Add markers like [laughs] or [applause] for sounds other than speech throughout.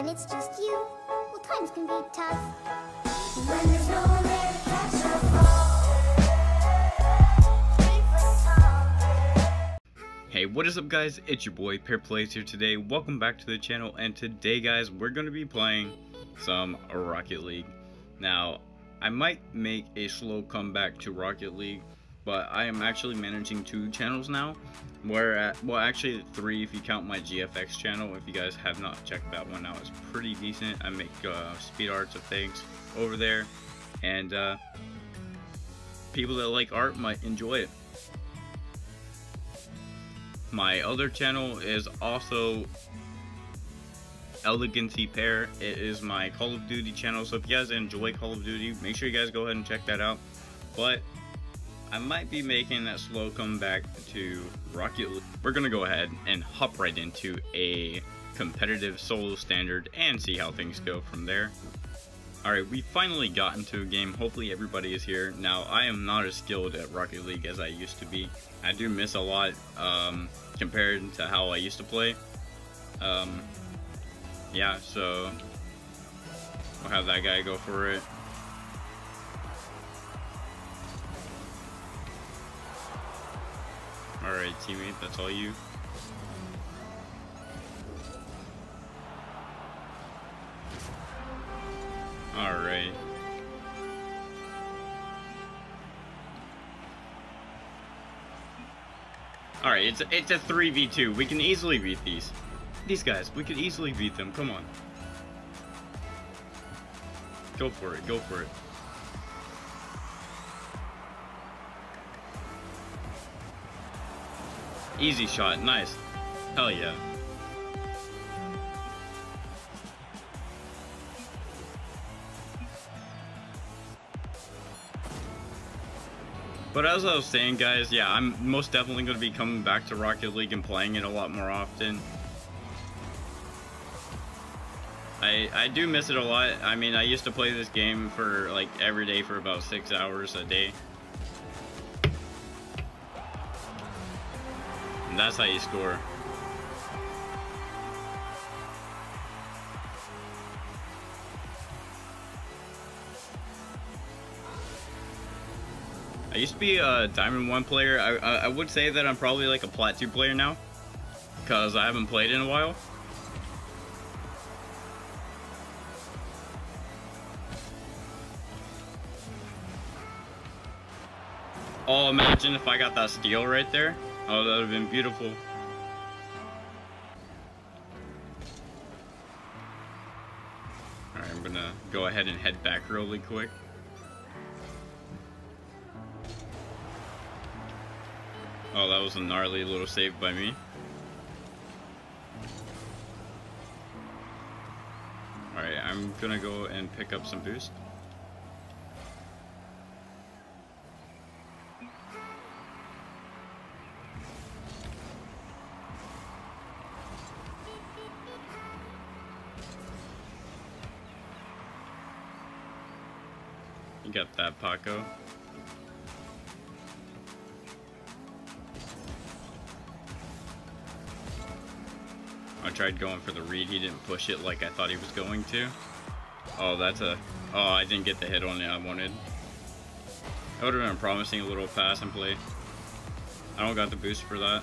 when it's just you, well, times can be tough. When there's no one there to catch a Hey, what is up guys? It's your boy Pear Plays here today. Welcome back to the channel and today guys, we're going to be playing some Rocket League. Now, I might make a slow comeback to Rocket League, but I am actually managing two channels now. Where at, well actually three if you count my GFX channel. If you guys have not checked that one out, it's pretty decent. I make uh, speed arts of things over there, and uh, people that like art might enjoy it. My other channel is also Elegancy Pear. It is my Call of Duty channel, so if you guys enjoy Call of Duty, make sure you guys go ahead and check that out. But I might be making that slow comeback to Rocket League. We're gonna go ahead and hop right into a competitive solo standard and see how things go from there. Alright, we finally got into a game. Hopefully everybody is here. Now, I am not as skilled at Rocket League as I used to be. I do miss a lot um, compared to how I used to play. Um, yeah, so we'll have that guy go for it. Alright, teammate, that's all you. Alright. Alright, it's a, it's a 3v2. We can easily beat these. These guys, we can easily beat them. Come on. Go for it, go for it. Easy shot, nice. Hell yeah. But as I was saying, guys, yeah, I'm most definitely going to be coming back to Rocket League and playing it a lot more often. I, I do miss it a lot. I mean, I used to play this game for, like, every day for about six hours a day. That's how you score. I used to be a Diamond 1 player. I, I, I would say that I'm probably like a Plat 2 player now. Because I haven't played in a while. Oh, imagine if I got that steal right there. Oh, that would have been beautiful. Alright, I'm gonna go ahead and head back really quick. Oh, that was a gnarly little save by me. Alright, I'm gonna go and pick up some boost. Got that, Paco. I tried going for the read, he didn't push it like I thought he was going to. Oh, that's a... Oh, I didn't get the hit on it I wanted. That would have been a promising little pass and play. I don't got the boost for that.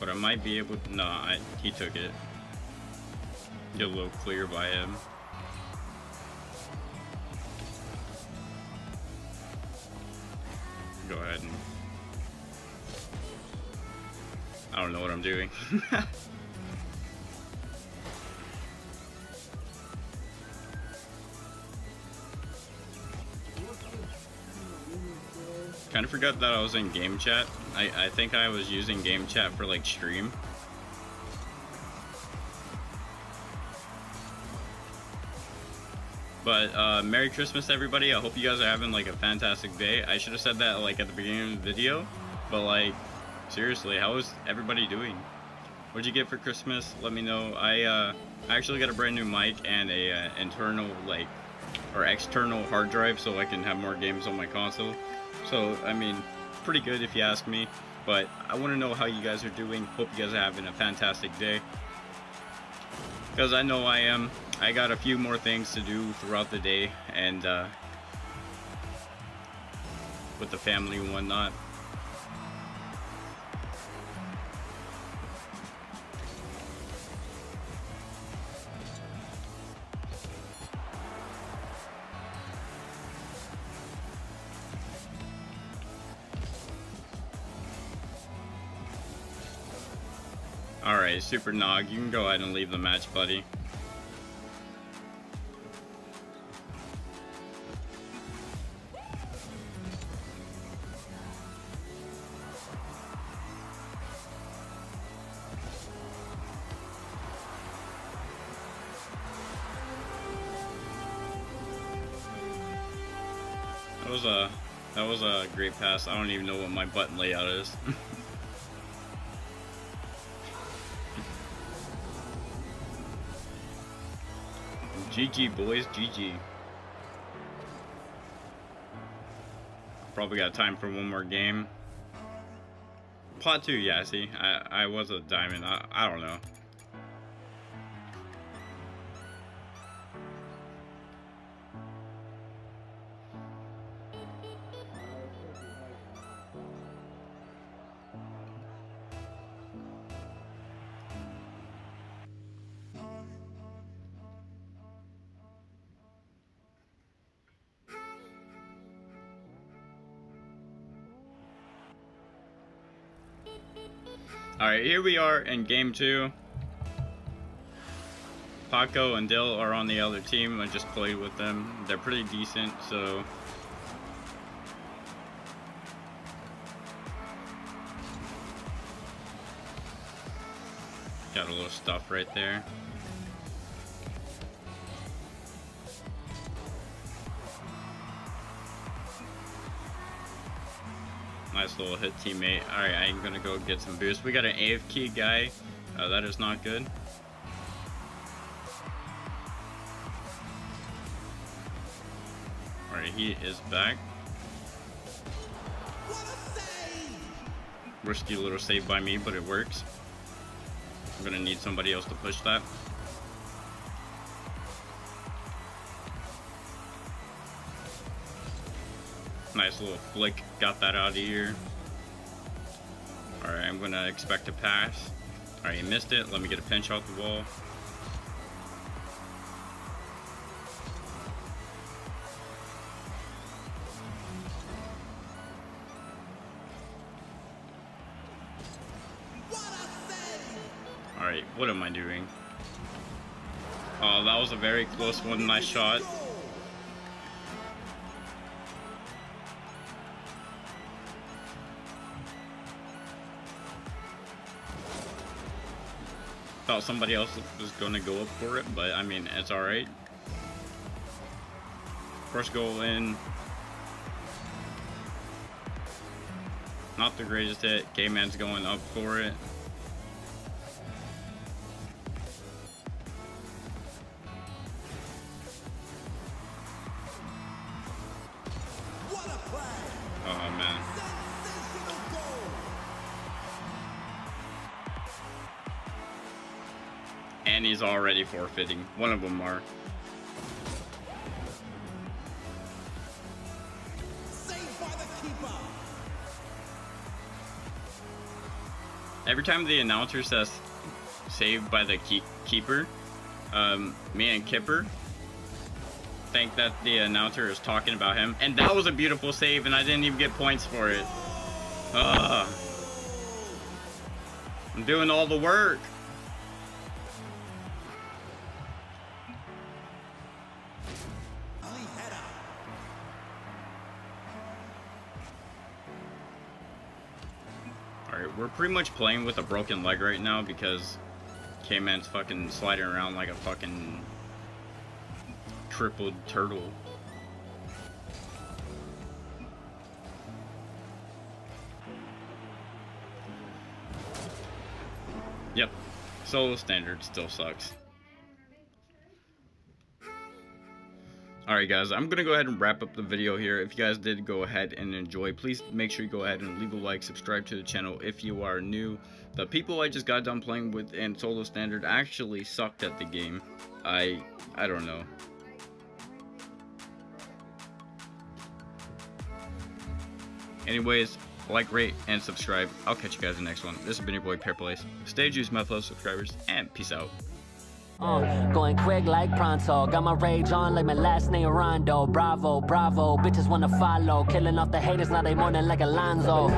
But I might be able to... No, I, he took it. Get a little clear by him. Go ahead and... I don't know what I'm doing. [laughs] kind of forgot that I was in game chat. I, I think I was using game chat for like stream. But uh, Merry Christmas everybody. I hope you guys are having like a fantastic day. I should have said that like at the beginning of the video. But like, seriously, how is everybody doing? What'd you get for Christmas? Let me know. I uh, actually got a brand new mic and a uh, internal like, or external hard drive so I can have more games on my console. So, I mean, pretty good if you ask me. But I want to know how you guys are doing. Hope you guys are having a fantastic day. Because I know I am. I got a few more things to do throughout the day and uh, with the family and whatnot. Alright, Super Nog, you can go ahead and leave the match, buddy. That was a that was a great pass. I don't even know what my button layout is. [laughs] GG boys, GG. Probably got time for one more game. Pot 2, yeah, see, I, I was a diamond, I, I don't know. Alright, here we are in game two. Paco and Dill are on the other team. I just played with them. They're pretty decent, so... Got a little stuff right there. Little hit teammate. Alright, I'm gonna go get some boost. We got an AFK guy. Uh, that is not good. Alright, he is back. Risky little save by me, but it works. I'm gonna need somebody else to push that. Nice little flick, got that out of here. Alright, I'm gonna expect a pass. Alright, you missed it. Let me get a pinch off the wall. Alright, what am I doing? Oh, that was a very close one. Nice shot. Thought somebody else was going to go up for it, but I mean, it's alright. First goal in. Not the greatest hit. K-Man's going up for it. And he's already forfeiting. One of them are. Every time the announcer says saved by the keep keeper, um, me and Kipper think that the announcer is talking about him. And that was a beautiful save, and I didn't even get points for it. Ugh. I'm doing all the work. Pretty much playing with a broken leg right now because K-Man's fucking sliding around like a fucking crippled turtle. Yep, solo standard still sucks. Alright guys, I'm going to go ahead and wrap up the video here. If you guys did go ahead and enjoy, please make sure you go ahead and leave a like, subscribe to the channel if you are new. The people I just got done playing with in solo standard actually sucked at the game. I, I don't know. Anyways, like, rate, and subscribe. I'll catch you guys in the next one. This has been your boy Pear Plays. Stay juice, my fellow subscribers, and peace out. Uh, going quick like pronto. Got my rage on like my last name Rondo. Bravo, bravo. Bitches wanna follow. Killing off the haters, now they mourning like Alonzo.